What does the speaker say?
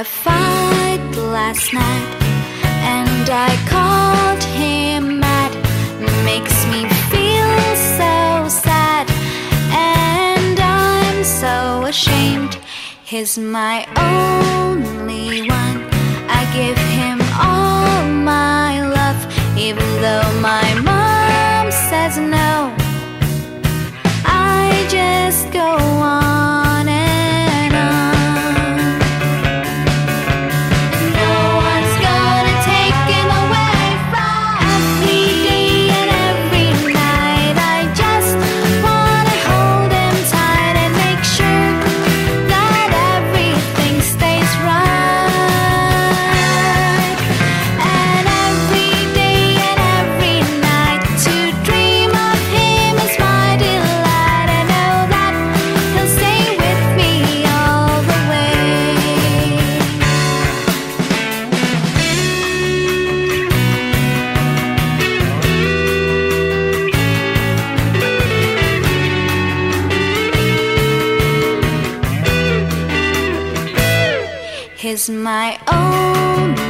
a fight last night and I called him mad. Makes me feel so sad and I'm so ashamed. He's my only one. I give him all my love, even though my mom says no. is my own.